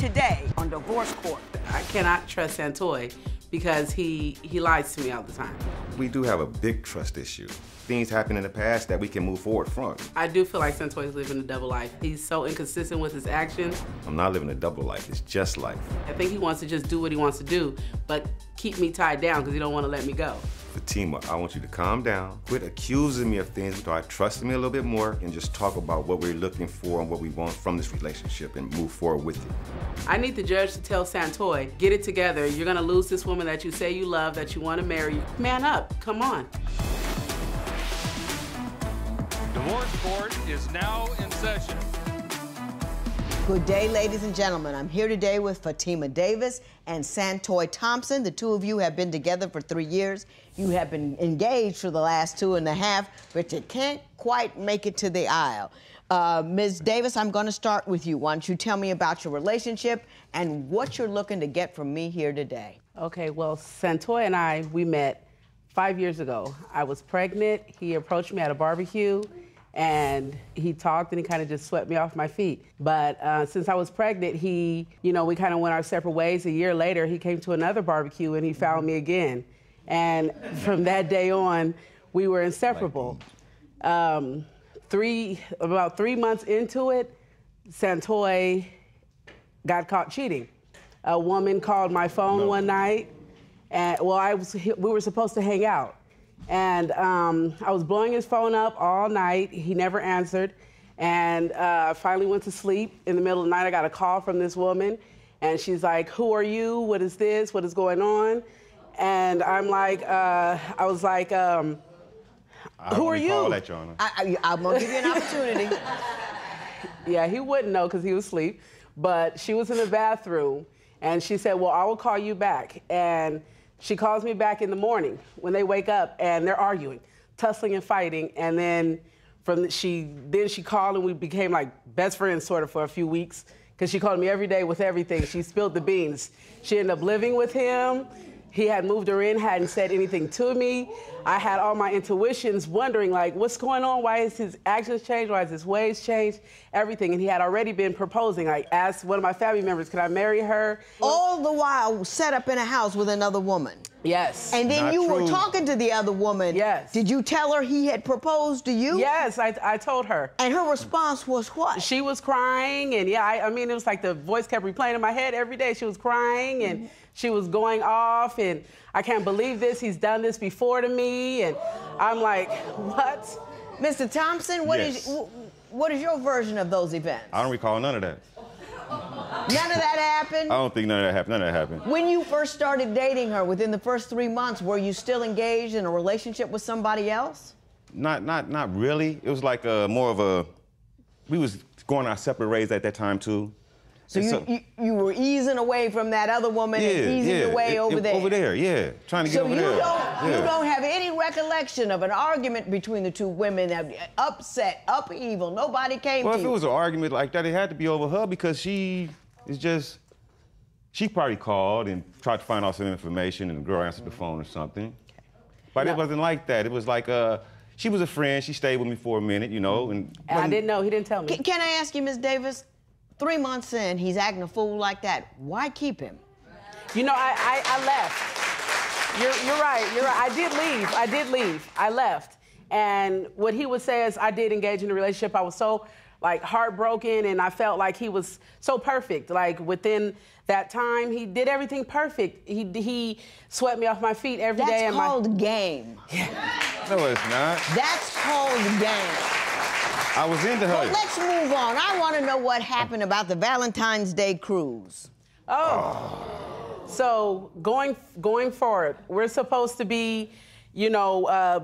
today on Divorce Court. I cannot trust Santoi because he he lies to me all the time. We do have a big trust issue. Things happen in the past that we can move forward from. I do feel like Santoi is living a double life. He's so inconsistent with his actions. I'm not living a double life. It's just life. I think he wants to just do what he wants to do, but keep me tied down because he don't want to let me go. Fatima, I want you to calm down, quit accusing me of things, start trusting me a little bit more, and just talk about what we're looking for and what we want from this relationship and move forward with it. I need the judge to tell Santoi, get it together. You're gonna lose this woman that you say you love, that you wanna marry. Man up, come on. Divorce Court is now in session. Good day, ladies and gentlemen. I'm here today with Fatima Davis and Santoi Thompson. The two of you have been together for three years. You have been engaged for the last two and a half, but you can't quite make it to the aisle. Uh, Ms. Davis, I'm going to start with you. Why don't you tell me about your relationship and what you're looking to get from me here today? Okay, well, Santoi and I, we met five years ago. I was pregnant. He approached me at a barbecue and he talked and he kind of just swept me off my feet. But uh, since I was pregnant, he, you know, we kind of went our separate ways. A year later, he came to another barbecue and he found me again. And from that day on, we were inseparable. Um, three, about three months into it, Santoi got caught cheating. A woman called my phone no. one night, and well, I was, we were supposed to hang out. And um, I was blowing his phone up all night. He never answered. And uh, I finally went to sleep. In the middle of the night, I got a call from this woman. And she's like, Who are you? What is this? What is going on? And I'm like, uh, I was like, um, Who are you? That, I, I, I'm going to give you an opportunity. yeah, he wouldn't know because he was asleep. But she was in the bathroom. And she said, Well, I will call you back. And she calls me back in the morning when they wake up and they're arguing, tussling and fighting. And then from the, she then she called and we became like best friends sort of for a few weeks because she called me every day with everything. She spilled the beans. She ended up living with him. He had moved her in, hadn't said anything to me. I had all my intuitions wondering, like, what's going on? Why is his actions changed? Why is his ways changed? Everything. And he had already been proposing. I asked one of my family members, can I marry her? All the while set up in a house with another woman. Yes. And then Not you true. were talking to the other woman. Yes. Did you tell her he had proposed to you? Yes, I, I told her. And her response was what? She was crying, and yeah, I, I mean, it was like the voice kept replaying in my head every day. She was crying, and mm-hmm. She was going off, and I can't believe this. He's done this before to me, and I'm like, what? Mr. Thompson, what yes. is what is your version of those events? I don't recall none of that. None of that happened? I don't think none of that happened. None of that happened. When you first started dating her, within the first three months, were you still engaged in a relationship with somebody else? Not, not, not really. It was like a, more of a. We was going our separate ways at that time too. So you, so you, you were easing away from that other woman yeah, and easing yeah. your way it, over it, there. Over there, yeah. Trying to get so over you there. Don't, yeah. You don't have any recollection of an argument between the two women that upset, upheaval. Nobody came well, to if you. it was an argument like that, it had to be over her because she is just. She probably called and tried to find out some information, and the girl answered the phone or something. Okay. But no. it wasn't like that. It was like uh, she was a friend. She stayed with me for a minute, you know. And, and I didn't know. He didn't tell me. Can, can I ask you, Ms. Davis? Three months in, he's acting a fool like that. Why keep him? You know, I, I, I left. You're, you're right. You're right. I did leave. I did leave. I left. And what he would say is, I did engage in a relationship. I was so like heartbroken, and I felt like he was so perfect. Like within that time, he did everything perfect. He he swept me off my feet every That's day. That's called my... game. no, it's not. That's called game. I was into her. But let's move on. I want to know what happened about the Valentine's Day cruise. Oh. oh. So going going forward, we're supposed to be, you know, uh,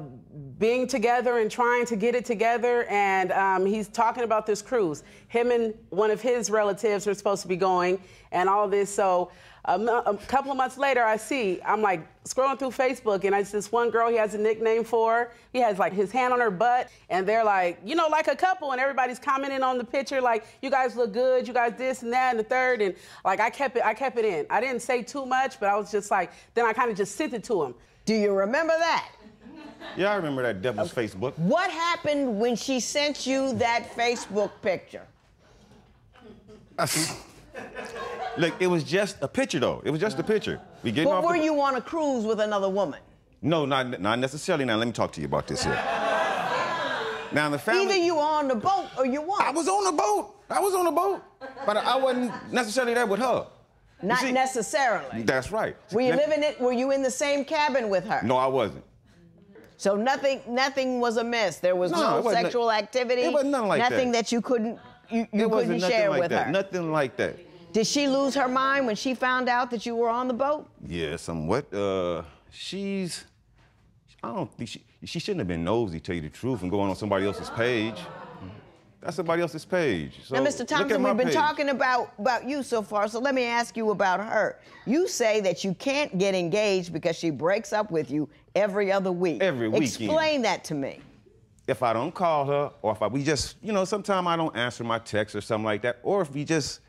being together and trying to get it together. And um, he's talking about this cruise. Him and one of his relatives are supposed to be going, and all this. So a, couple of months later, I see, I'm like scrolling through Facebook, and it's this one girl he has a nickname for. He has like his hand on her butt, and they're like, you know, like a couple, and everybody's commenting on the picture, like, you guys look good, you guys this and that and the third, and like I kept it, I kept it in. I didn't say too much, but I was just like, then I kind of just sent it to him. Do you remember that? Yeah, I remember that devil's okay. Facebook. What happened when she sent you that Facebook picture? Look, it was just a picture though. It was just a picture. We getting But off were the, you on a cruise with another woman? No, not not necessarily. Now let me talk to you about this here. Now the family. Either you were on the boat or you weren't. I was on the boat. I was on the boat, but I wasn't necessarily there with her. Not see- necessarily. That's right. Were you Now- living it? Were you in the same cabin with her? No, I wasn't. So nothing, nothing was amiss. There was No, no, sexual activity. it wasn't nothing like nothing that. that you couldn't, you, you couldn't nothing share like with that. her. Nothing like that. Did she lose her mind when she found out that you were on the boat? Yeah, somewhat. Uh, she's. I don't think she. She shouldn't have been nosy, tell you the truth, and going on somebody else's page. That's somebody else's page. So now, Mr. Thompson, we've been page. talking about, about you so far, so let me ask you about her. You say that you can't get engaged because she breaks up with you every other week. Every weekend. Explain that to me. if I don't call her, or if I, we just, you know, sometimes I don't answer my text or something like that, or if we just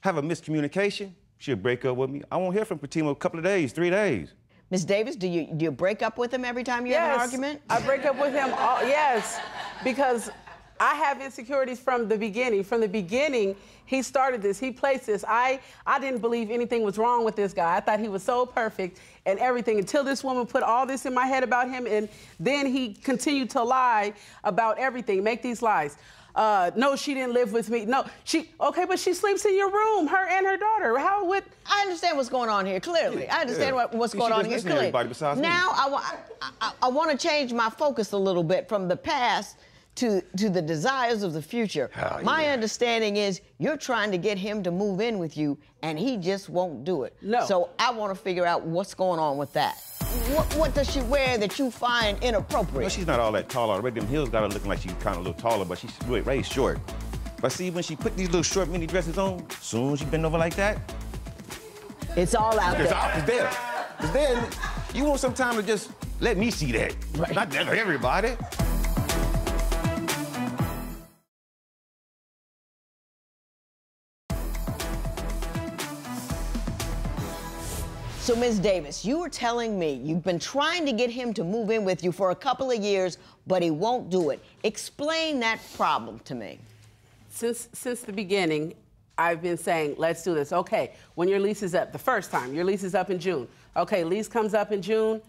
have a miscommunication, she'll break up with me. I won't hear from Fatima a couple of days, three days. Ms. Davis, do you do you break up with him every time you have an argument? I break up with him. All, yes, because I have insecurities from the beginning. From the beginning, he started this. He placed this. I I didn't believe anything was wrong with this guy. I thought he was so perfect and everything until this woman put all this in my head about him, and then he continued to lie about everything, make these lies. Uh, no, she didn't live with me. No, she okay, but she sleeps in your room, her and her daughter. How would? I understand what's going on here clearly. I understand Yeah. what, what's You going on here clearly. everybody besides me. now I, I, I want to change my focus a little bit from the past to to the desires of the future. Oh, my yeah. understanding is you're trying to get him to move in with you, and he just won't do it. No. So I want to figure out what's going on with that. What, what does she wear that you find inappropriate? Well, she's not all that tall already. Them heels got her looking like she's kind of a little taller, but she's really raised short. But see, when she put these little short mini dresses on, soon as she bend over like that, it's all out it's there. out, it's there. It's there. and You want some time to just let me see that. Right. Not everybody. So, Ms. Davis, you were telling me you've been trying to get him to move in with you for a couple of years, but he won't do it. Explain that problem to me. since since the beginning, I've been saying, let's do this. Okay, when your lease is up, the first time, your lease is up in June. Okay, lease comes up in June,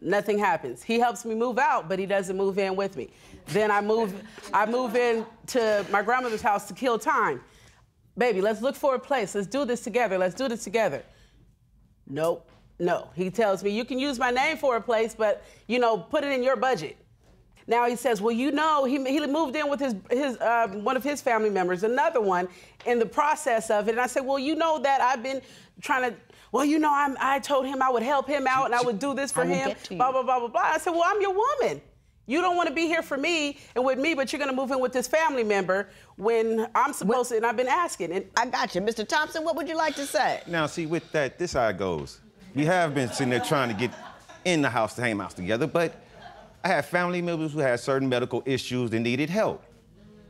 nothing happens. He helps me move out, but he doesn't move in with me. Then I move, I move in to my grandmother's house to kill time. Baby, let's look for a place. Let's do this together. Let's do this together. Nope, no. He tells me you can use my name for a place, but you know, put it in your budget. Now he says, well, you know, he, he moved in with his, his uh, one of his family members, another one, in the process of it. And I said, well, you know that I've been trying to, well, you know, I'm, I told him I would help him out and I would do this for him, get to you. blah, blah, blah, blah, blah. I said, well, I'm your woman. You don't want to be here for me and with me, but you're going to move in with this family member when I'm supposed to, and I've been asking. And I got you. Mr. Thompson, what would you like to say? Now, see, with that, this how it goes. We have been sitting there trying to get in the house to hang out together, but I had family members who had certain medical issues that needed help.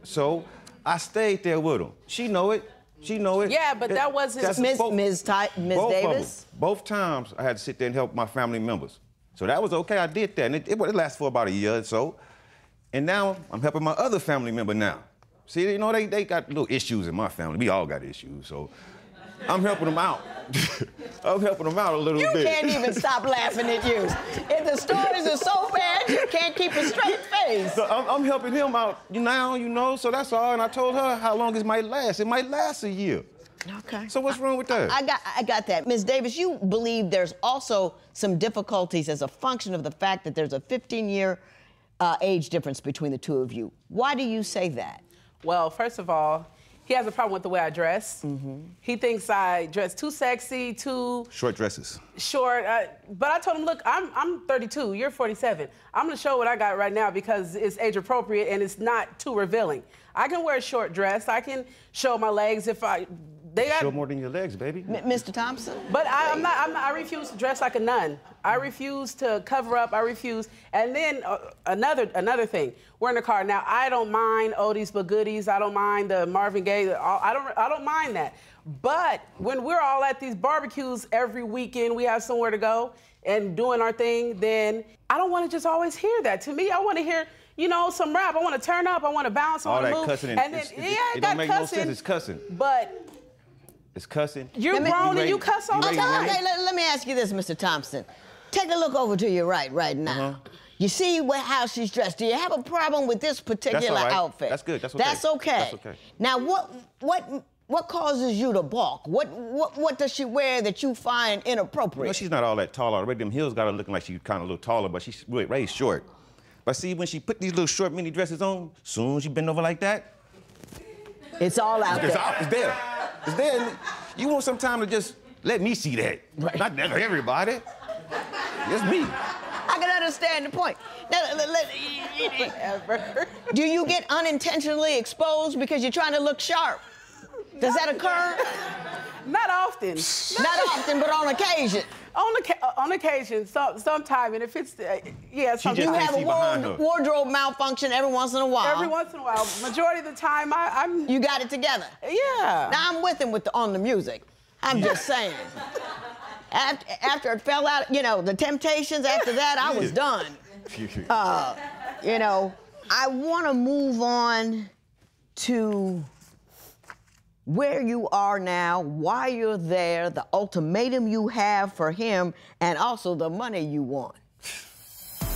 So I stayed there with them. She know it. She know it. Yeah, but that wasn't- That's Ms. both- Ms. Ty- Ms. both of 'em. Davis? Both times I had to sit there and help my family members. So that was okay. I did that, and it, it, it lasted for about a year or so. And now I'm helping my other family member now. See, you know, they, they got little issues in my family. We all got issues, so I'm helping them out. I'm helping them out a little You bit. You can't even stop laughing at you. If the stories are so bad, you can't keep a straight face. So I'm, I'm helping him out now, you know, so that's all. And I told her how long this might last. It might last a year. Okay. So what's wrong with that? I got, I got that. Ms. Davis, you believe there's also some difficulties as a function of the fact that there's a 15 year uh, age difference between the two of you. Why do you say that? Well, first of all, he has a problem with the way I dress. Mm-hmm. He thinks I dress too sexy, too Short dresses. short. Uh, but I told him, look, I'm, I'm 32, you're 47. I'm gonna show what I got right now because it's age appropriate and it's not too revealing. I can wear a short dress. I can show my legs if I. They got. Show more than your legs, baby. M- Mr. Thompson? But I, I'm, not, I'm not. I refuse to dress like a nun. I refuse to cover up. I refuse. And then uh, another another thing. We're in the car now. I don't mind oldies but goodies. I don't mind the Marvin Gaye. I don't. I don't mind that. But when we're all at these barbecues every weekend, we have somewhere to go and doing our thing. Then I don't want to just always hear that. To me, I want to hear. You know, some rap. I want to turn up. I want to bounce. I All wanna that move. cussing and and then, it's- it- yeah, it it, don't got make no sense, it's cussing. But It's cussing. You're Let me- grown You and you ready- cuss all you the time. Okay, let, let me ask you this, Mr. Thompson. Take a look over to your right right now. Uh-huh. You see what, how she's dressed. Do you have a problem with this particular all right. outfit? That's good. That's okay. That's okay. That's okay. Now, what what what causes you to balk? What what what does she wear that you find inappropriate? You know, she's not all that tall already. Them heels got her looking like she's kind of a little taller, but she's really raised short. But see, when she put these little short mini dresses on, soon as she bend over like that, it's all out it's there. out. It's there. It's there. You want some time to just let me see that. Not everybody. Just me. I can understand the point. Now, let- let- do you get unintentionally exposed because you're trying to look sharp? Does that occur? Not often. Not often, but on occasion. On, oca- uh, on occasion, some, sometime, and if it's, uh, yeah, just sometimes. You have a ward- wardrobe malfunction every once in a while. Every once in a while, majority of the time, I, I'm, You got it together. yeah. Now I'm with him with the, on the music. I'm just saying. After, after it fell out, you know, the Temptations. After that, I was done. Uh, you know, I want to move on to where you are now, why you're there, the ultimatum you have for him, and also the money you want.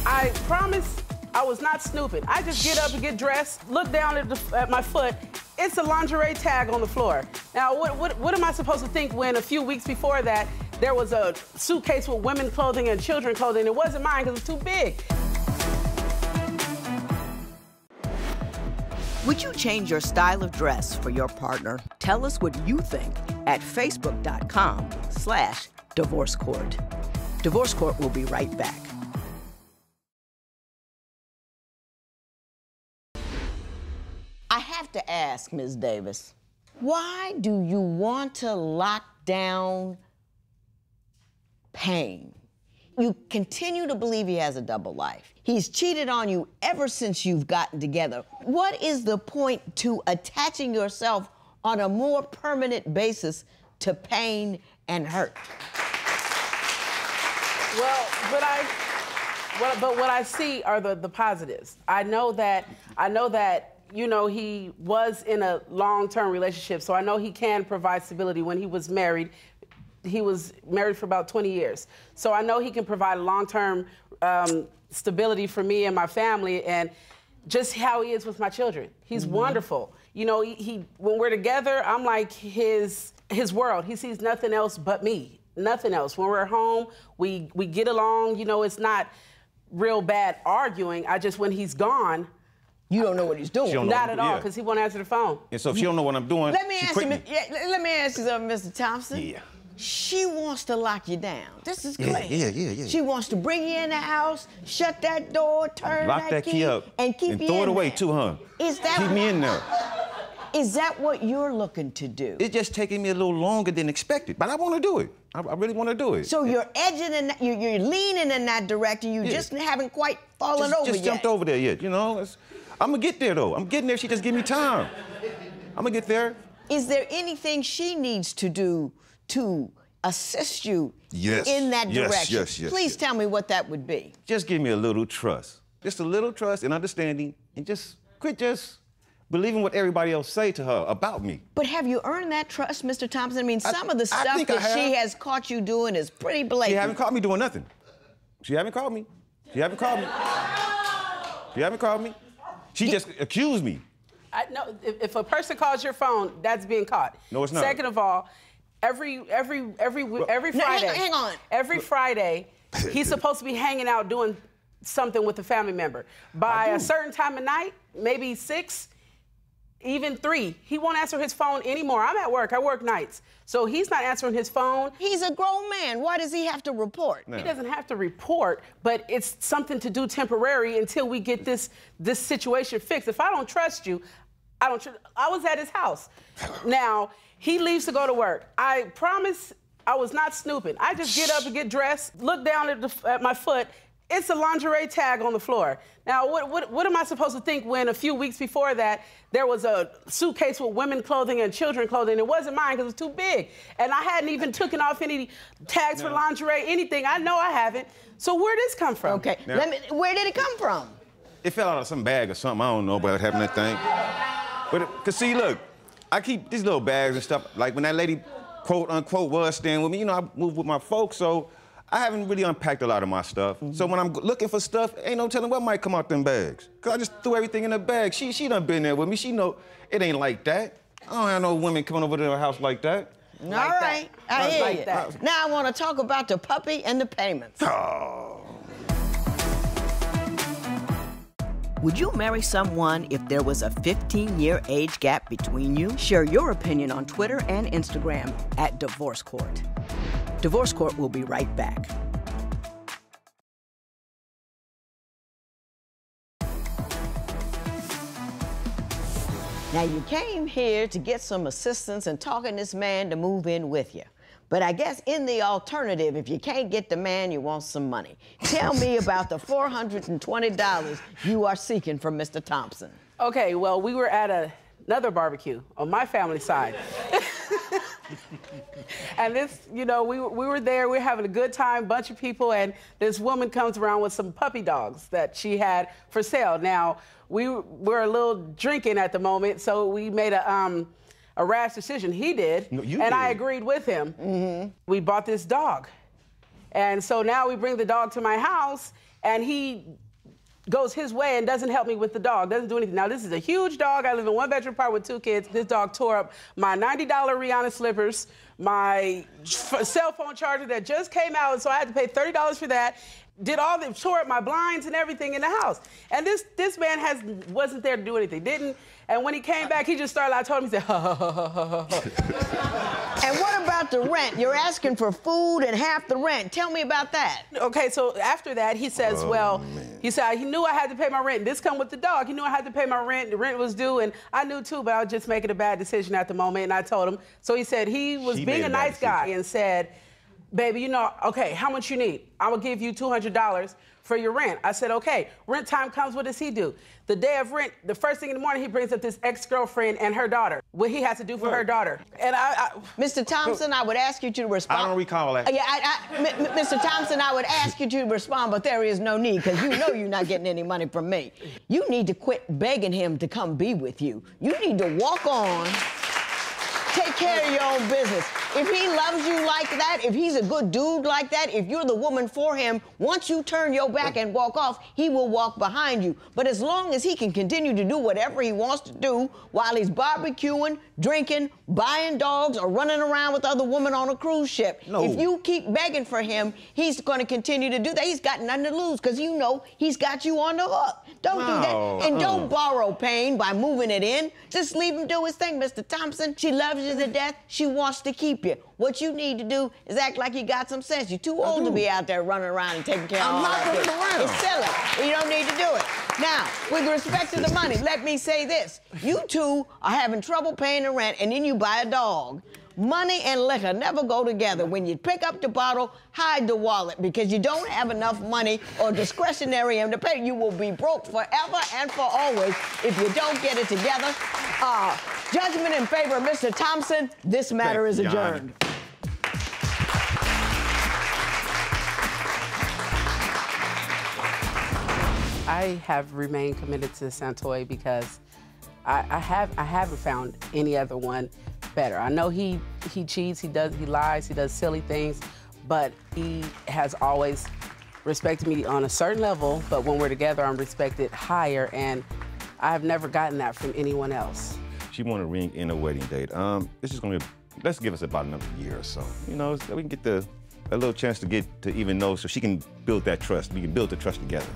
I promise I was not snooping. I just get up and get dressed, look down at, the, at my foot. It's a lingerie tag on the floor. Now, what, what, what am I supposed to think when a few weeks before that there was a suitcase with women clothing and children clothing? It wasn't mine because it was too big. Would you change your style of dress for your partner? Tell us what you think at facebook.com slash divorce court. Divorce Court will be right back. I have to ask, Ms. Davis, why do you want to lock down pain? You continue to believe he has a double life. He's cheated on you ever since you've gotten together. What is the point to attaching yourself on a more permanent basis to pain and hurt? Well, but I, well, but what I see are the, the positives. I know that I know that you know he was in a long-term relationship, so I know he can provide stability. When he was married, he was married for about 20 years, so I know he can provide long-term um, stability for me and my family, and just how he is with my children. He's wonderful. You know, he, he when we're together, I'm like his his world. He sees nothing else but me nothing else. When we're home, we we get along. You know, it's not real bad arguing. I just when he's gone, You don't know what he's doing. Don't know. at all yeah. because he won't answer the phone. And so if she don't know what I'm doing, Let me she ask quit you, me. yeah, let- let me ask you something, Mr. Thompson. Yeah. She wants to lock you down. This is Yeah, great. yeah, yeah, yeah. She wants to bring you in the house, shut that door, turn Lock that key up and keep you throw in it away there. too, huh? Is that Keep me in there. Is that what you're looking to do? It's just taking me a little longer than expected, but I want to do it. I, I really want to do it. so you're edging and you're, you're leaning in that direction. You Yeah. just haven't quite fallen just, over just yet. jumped over there yet, you know? I'm gonna get there though. I'm getting there. She just give me time. I'm gonna get there. Is there anything she needs to do to assist you Yes. in that Yes, direction? yes, yes, Please yes. tell me what that would be. Just give me a little trust. Just a little trust and understanding, and just quit just believing what everybody else say to her about me. But have you earned that trust, Mr. Thompson? I mean, I- some of the stuff that she has caught you doing is pretty blatant. She blatant. haven't caught me doing nothing. She haven't called me. She haven't called me. She haven't called me. She just accused me. I, no, if, if a person calls your phone, that's being caught. No, it's not. Second of all, every every every every No, hang Friday. on, hang on. Every Friday, he's supposed to be hanging out doing something with a family member. By a certain time of night, maybe six, even three, he won't answer his phone anymore. I'm at work. I work nights, so he's not answering his phone. He's a grown man. Why does he have to report? He doesn't have to report, but it's something to do temporary until we get this this situation fixed. If I don't trust you, I don't. Tr- I was at his house. Now he leaves to go to work. I promise I was not snooping. I just get up and get dressed, look down at, the, at my foot. It's a lingerie tag on the floor. Now, what, what, what am I supposed to think when a few weeks before that there was a suitcase with women clothing and children clothing? It wasn't mine because it was too big, and I hadn't even taken off any tags for lingerie, anything. I know I haven't. So where did this come from? Okay. Now- Let me, where did it come from? It fell out of some bag or something. I don't know about having that thing. But, it- cause see, look, I keep these little bags and stuff. Like when that lady quote unquote was staying with me. You know, I moved with my folks, so I haven't really unpacked a lot of my stuff. Mm -hmm. So when I'm looking for stuff, ain't no telling what might come out them bags. Cause I just threw everything in the bag. She she done been there with me. She know it ain't like that. I don't have no women coming over to our house like that. All like right, that. I hear like you. That. Now I want to talk about the puppy and the payments. Oh. Would you marry someone if there was a 15 year age gap between you? Share your opinion on Twitter and Instagram at Divorce Court. Divorce Court will be right back. Now, you came here to get some assistance and talking this man to move in with you. But I guess in the alternative, if you can't get the man, you want some money. Tell me about the $420 you are seeking from Mr. Thompson. Okay, well, we were at a, another barbecue on my family side. and this, you know, we, we were there, we were having a good time, bunch of people, and this woman comes around with some puppy dogs that she had for sale. Now, we were a little drinking at the moment, so we made a, um, a rash decision. He did, no, and did. I agreed with him. Mm-hmm. We bought this dog. And so now we bring the dog to my house, and he goes his way and doesn't help me with the dog, doesn't do anything. Now, this is a huge dog. I live in one bedroom apartment with two kids. This dog tore up my $90 Rihanna slippers, my f- cell phone charger that just came out, so I had to pay $30 for that did all the tore up my blinds and everything in the house. And this this man has wasn't there to do anything, didn't. And when he came back, he just started. I told him, he said, ha ha ha ha ha. and what about the rent? You're asking for food and half the rent. Tell me about that. Okay, so after that, he says, oh, well, man. he said he knew I had to pay my rent. This come with the dog. He knew I had to pay my rent. The rent was due, and I knew too, but I was just making a bad decision at the moment. And I told him. So he said he was she being a, a nice guy and said baby, you know, okay, how much you need? I will give you $200 for your rent. I said, okay. Rent time comes, what does he do? The day of rent, the first thing in the morning, he brings up this ex-girlfriend and her daughter. What he has to do for her daughter. And I, I, Mr. Thompson, I would ask you to respond. I don't recall that. Yeah, I, Mr. Thompson, I would ask you to respond, but there is no need because you know you're not getting any money from me. You need to quit begging him to come be with you. You need to walk on. Take care of your own business. If he loves you like that, if he's a good dude like that, if you're the woman for him, once you turn your back and walk off, he will walk behind you. But as long as he can continue to do whatever he wants to do while he's barbecuing, drinking, buying dogs, or running around with other women on a cruise ship, no. if you keep begging for him, he's going to continue to do that. He's got nothing to lose because you know he's got you on the hook. Don't no. do that. And don't borrow pain by moving it in. Just leave him do his thing, Mr. Thompson. She loves you to death. She wants to keep you. What you need to do is act like you got some sense. You're too old to be out there running around and taking care I'm of all that. I'm not running around. It's silly. You don't need to do it. Now, with respect to the money, let me say this. You two are having trouble paying the rent, and then you buy a dog. Money and liquor never go together. When you pick up the bottle, hide the wallet because you don't have enough money or discretionary to pay. You will be broke forever and for always if you don't get it together. Uh, judgment in favor of Mr. Thompson. This matter is adjourned. I have remained committed to Santoi because I, I, have I haven't found any other one better. I know he he cheats, he does he lies, he does silly things, but he has always respected me on a certain level. But when we're together, I'm respected higher, and I have never gotten that from anyone else. She wanted a ring in a wedding date. Um, this is gonna be let's give us about another year or so. You know, so we can get the a little chance to get to even know, so she can build that trust. We can build the trust together.